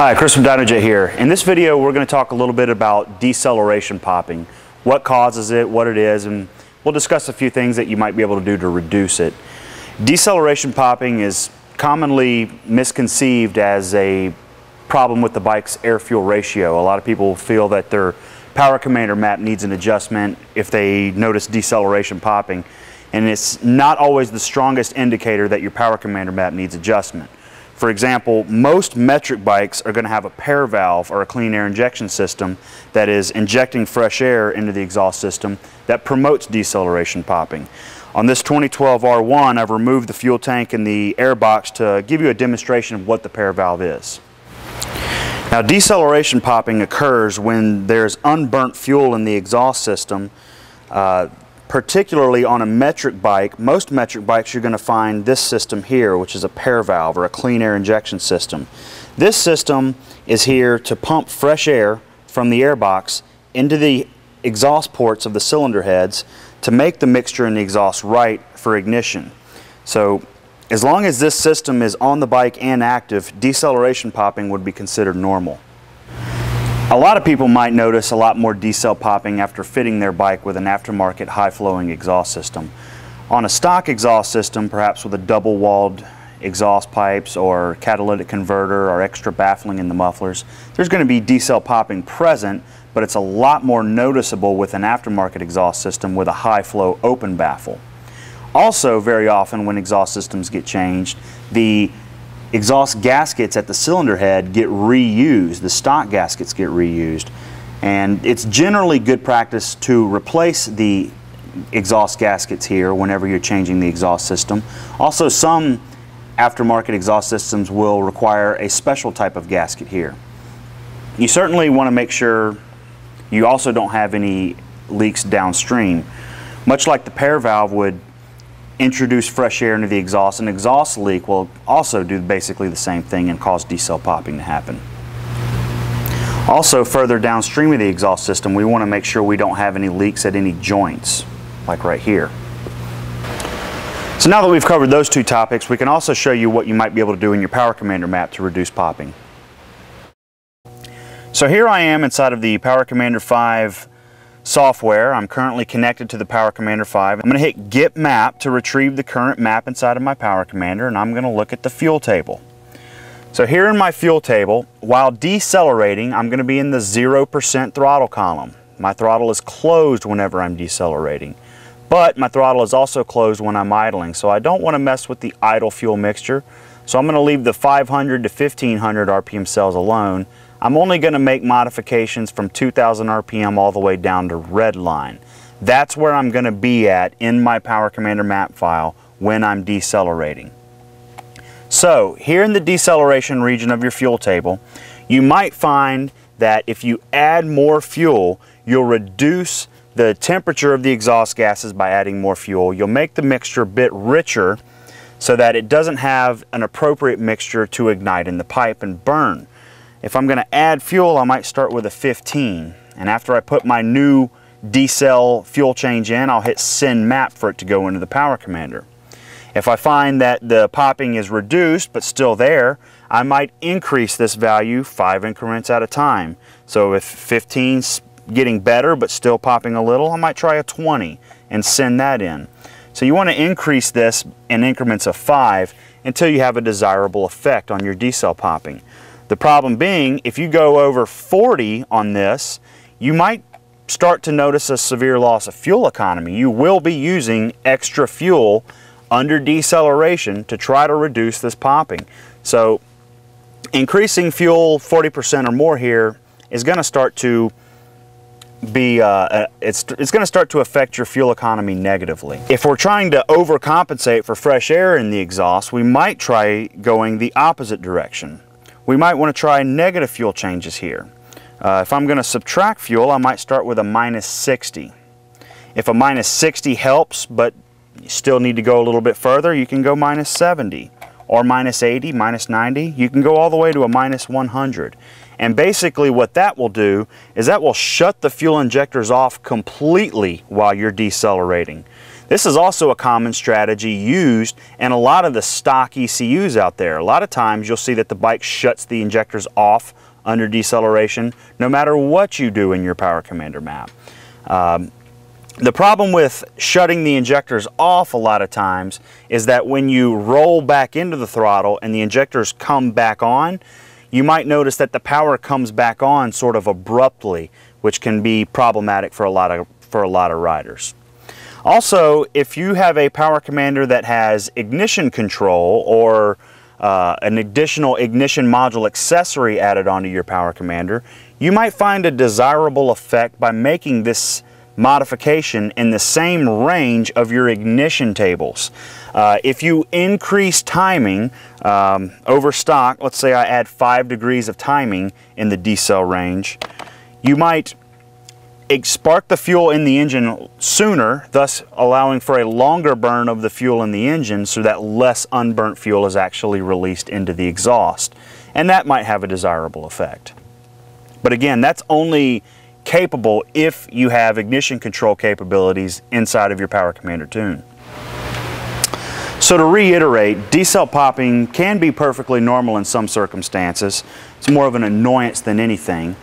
Hi, Chris from Dynojet here. In this video, we're going to talk a little bit about deceleration popping, what causes it, what it is, and we'll discuss a few things that you might be able to do to reduce it. Deceleration popping is commonly misconceived as a problem with the bike's air-fuel ratio. A lot of people feel that their power commander map needs an adjustment if they notice deceleration popping, and it's not always the strongest indicator that your power commander map needs adjustment. For example, most metric bikes are going to have a pair valve or a clean air injection system that is injecting fresh air into the exhaust system that promotes deceleration popping. On this 2012 R1, I've removed the fuel tank and the air box to give you a demonstration of what the pair valve is. Now deceleration popping occurs when there's unburnt fuel in the exhaust system uh, particularly on a metric bike, most metric bikes you're going to find this system here, which is a pair valve or a clean air injection system. This system is here to pump fresh air from the airbox into the exhaust ports of the cylinder heads to make the mixture in the exhaust right for ignition. So as long as this system is on the bike and active, deceleration popping would be considered normal. A lot of people might notice a lot more decel popping after fitting their bike with an aftermarket high-flowing exhaust system. On a stock exhaust system, perhaps with a double-walled exhaust pipes or catalytic converter or extra baffling in the mufflers, there's going to be decel popping present, but it's a lot more noticeable with an aftermarket exhaust system with a high-flow open baffle. Also, very often when exhaust systems get changed, the exhaust gaskets at the cylinder head get reused. The stock gaskets get reused. And it's generally good practice to replace the exhaust gaskets here whenever you're changing the exhaust system. Also, some aftermarket exhaust systems will require a special type of gasket here. You certainly want to make sure you also don't have any leaks downstream. Much like the pair valve would introduce fresh air into the exhaust. An exhaust leak will also do basically the same thing and cause decel popping to happen. Also further downstream of the exhaust system we want to make sure we don't have any leaks at any joints like right here. So now that we've covered those two topics we can also show you what you might be able to do in your Power Commander map to reduce popping. So here I am inside of the Power Commander 5 software. I'm currently connected to the Power Commander 5. I'm going to hit Get Map to retrieve the current map inside of my Power Commander and I'm going to look at the fuel table. So here in my fuel table, while decelerating, I'm going to be in the 0% throttle column. My throttle is closed whenever I'm decelerating. But my throttle is also closed when I'm idling, so I don't want to mess with the idle fuel mixture. So I'm going to leave the 500 to 1500 RPM cells alone I'm only going to make modifications from 2000 RPM all the way down to red line. That's where I'm going to be at in my Power Commander map file when I'm decelerating. So here in the deceleration region of your fuel table, you might find that if you add more fuel, you'll reduce the temperature of the exhaust gases by adding more fuel. You'll make the mixture a bit richer so that it doesn't have an appropriate mixture to ignite in the pipe and burn. If I'm going to add fuel, I might start with a 15. And after I put my new decel fuel change in, I'll hit send map for it to go into the power commander. If I find that the popping is reduced but still there, I might increase this value five increments at a time. So if 15's getting better but still popping a little, I might try a 20 and send that in. So you want to increase this in increments of five until you have a desirable effect on your decel popping. The problem being, if you go over 40 on this, you might start to notice a severe loss of fuel economy. You will be using extra fuel under deceleration to try to reduce this popping. So increasing fuel 40% or more here is going to start to be uh, uh it's, it's going to start to affect your fuel economy negatively. If we're trying to overcompensate for fresh air in the exhaust, we might try going the opposite direction we might want to try negative fuel changes here. Uh, if I'm going to subtract fuel, I might start with a minus 60. If a minus 60 helps, but you still need to go a little bit further, you can go minus 70 or minus 80, minus 90. You can go all the way to a minus 100. And basically what that will do is that will shut the fuel injectors off completely while you're decelerating. This is also a common strategy used in a lot of the stock ECUs out there. A lot of times you'll see that the bike shuts the injectors off under deceleration no matter what you do in your Power Commander map. Um, the problem with shutting the injectors off a lot of times is that when you roll back into the throttle and the injectors come back on, you might notice that the power comes back on sort of abruptly, which can be problematic for a lot of, for a lot of riders. Also, if you have a power commander that has ignition control or uh, an additional ignition module accessory added onto your power commander, you might find a desirable effect by making this modification in the same range of your ignition tables. Uh, if you increase timing um, over stock, let's say I add 5 degrees of timing in the decel range, you might spark the fuel in the engine sooner, thus allowing for a longer burn of the fuel in the engine so that less unburnt fuel is actually released into the exhaust. And that might have a desirable effect. But again, that's only capable if you have ignition control capabilities inside of your Power Commander tune. So to reiterate, decel popping can be perfectly normal in some circumstances. It's more of an annoyance than anything.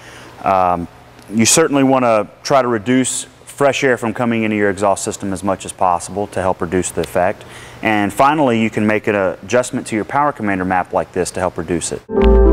Um, you certainly want to try to reduce fresh air from coming into your exhaust system as much as possible to help reduce the effect. And finally, you can make an adjustment to your Power Commander map like this to help reduce it.